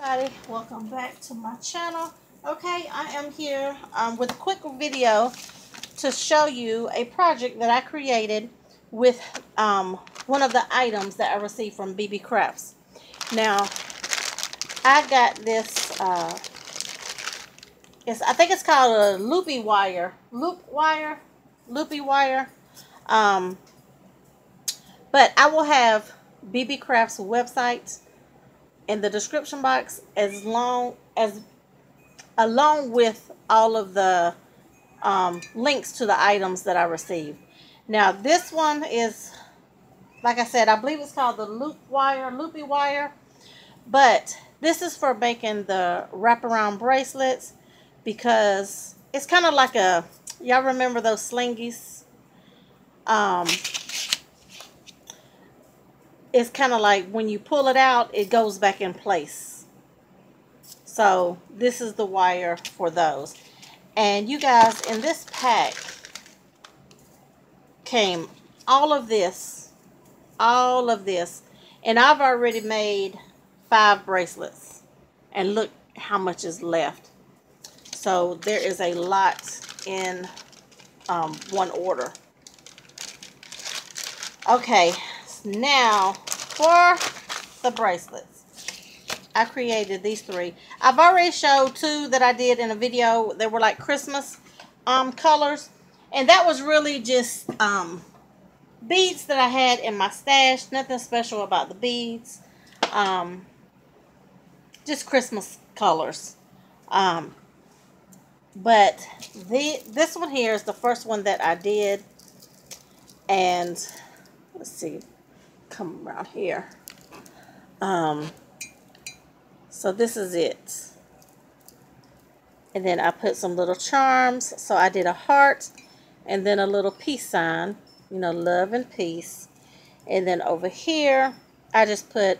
everybody. Welcome back to my channel. Okay i am here um, with a quick video to show you a project that i created with um, one of the items that i received from BeeBeeCrafts. Now i got this uh, it's, i think it's called a loopy wire loop wire loopy wire. Um, but i will have BeeBeeCrafts website in the description box as long as along with all of the um, links to the items that I received. Now this one is, like I said, I believe it's called the loop wire, loopy wire. But this is for making the wraparound bracelets because it's kind of like a, y'all remember those Slinkies? Um, it's kind of like when you pull it out, it goes back in place. So this is the wire for those. And you guys, in this pack came all of this, all of this. And I've already made five bracelets. And look how much is left. So there is a lot in um, one order. Okay, now, for the bracelets, I created these three. I've already showed two that I did in a video. They were like Christmas um, colors. And that was really just um, beads that I had in my stash. Nothing special about the beads. Um, just Christmas colors. Um, but the this one here is the first one that I did. And let's see come around here. Um, so this is it. And then I put some little charms. So I did a heart and then a little peace sign. You know, love and peace. And then over here, I just put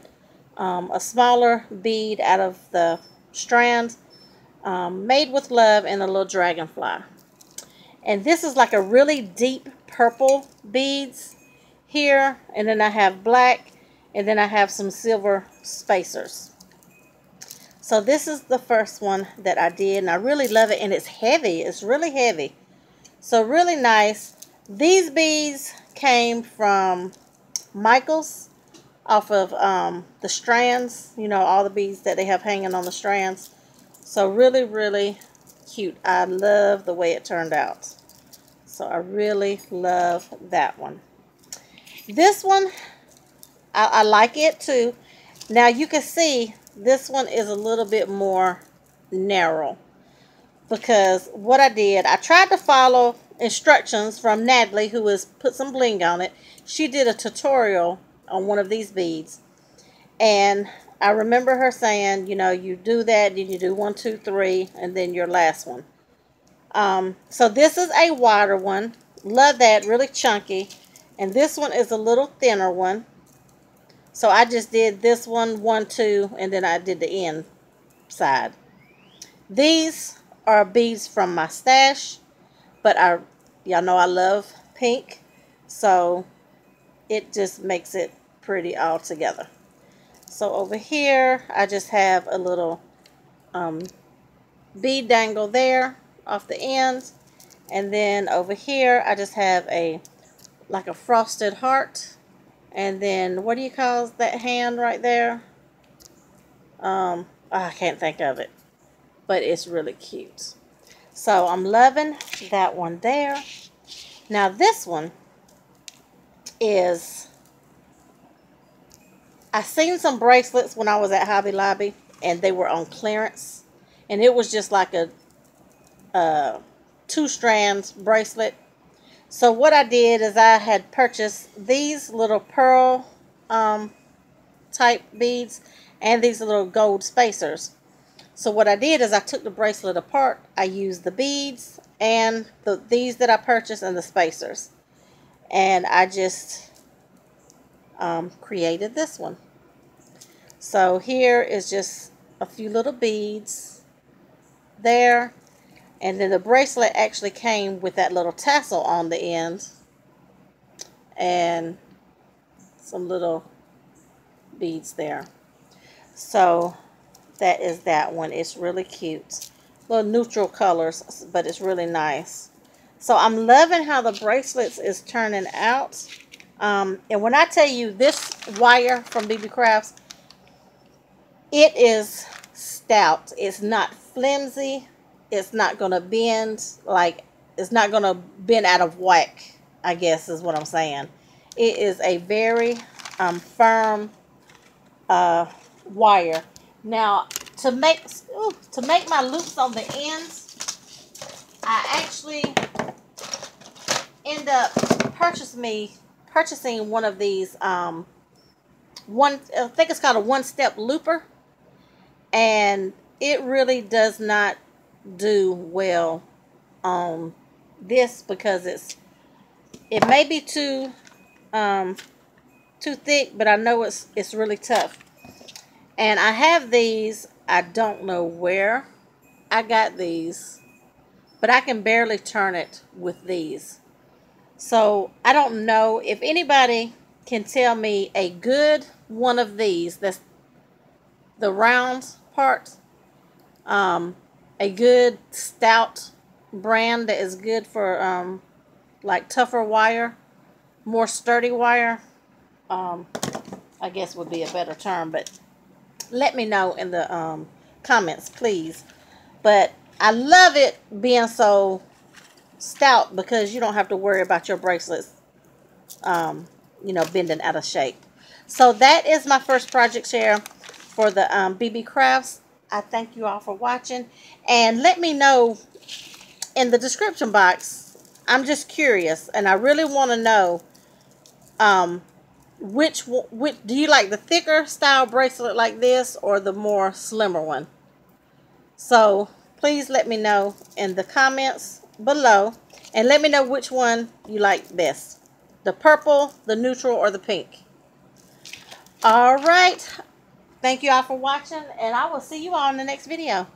um, a smaller bead out of the strands. Um, made with love and a little dragonfly. And this is like a really deep purple beads here and then I have black and then I have some silver spacers. So this is the first one that I did and I really love it and it's heavy. It's really heavy. So really nice. These beads came from Michaels off of um, the strands. You know, all the beads that they have hanging on the strands. So really, really cute. I love the way it turned out. So I really love that one. This one, I, I like it too. Now you can see this one is a little bit more narrow because what I did, I tried to follow instructions from Natalie who has put some bling on it. She did a tutorial on one of these beads and I remember her saying, you know, you do that, then you do one, two, three, and then your last one. Um, so this is a wider one. Love that, really chunky. And this one is a little thinner one. So I just did this one, one, two, and then I did the end side. These are beads from my stash, but I, y'all know I love pink, so it just makes it pretty all together. So over here, I just have a little um, bead dangle there off the ends. And then over here, I just have a like a frosted heart. And then, what do you call that hand right there? Um, oh, I can't think of it. But it's really cute. So, I'm loving that one there. Now, this one is... I seen some bracelets when I was at Hobby Lobby. And they were on clearance. And it was just like a... Uh, two strands bracelet so what I did is I had purchased these little pearl um, type beads and these little gold spacers. So what I did is I took the bracelet apart. I used the beads and the, these that I purchased and the spacers. And I just um, created this one. So here is just a few little beads there and then the bracelet actually came with that little tassel on the end. And some little beads there. So that is that one. It's really cute. Little neutral colors, but it's really nice. So I'm loving how the bracelets is turning out. Um, and when I tell you this wire from BeeBeeCrafts, it is stout. It's not flimsy. It's not going to bend. Like, it's not going to bend out of whack, I guess is what I'm saying. It is a very um, firm uh, wire. Now, to make ooh, to make my loops on the ends, I actually end up purchase me purchasing one of these um, one I think it's called a one step looper and it really does not do well on this because it's it may be too um, too thick but I know it's it's really tough. And I have these I don't know where I got these but I can barely turn it with these. So I don't know if anybody can tell me a good one of these that's the round part um, a good stout brand that is good for um, like tougher wire more sturdy wire um, I guess would be a better term but let me know in the um, comments please but I love it being so stout because you don't have to worry about your bracelets, um, you know, bending out of shape. So that is my first project share for the um, BeeBeeCrafts. I thank you all for watching. And let me know in the description box. I'm just curious. And I really want to know um, which, which, do you like the thicker style bracelet like this or the more slimmer one? So please let me know in the comments below and let me know which one you like best. The purple, the neutral, or the pink. All right. Thank you all for watching, and I will see you all in the next video.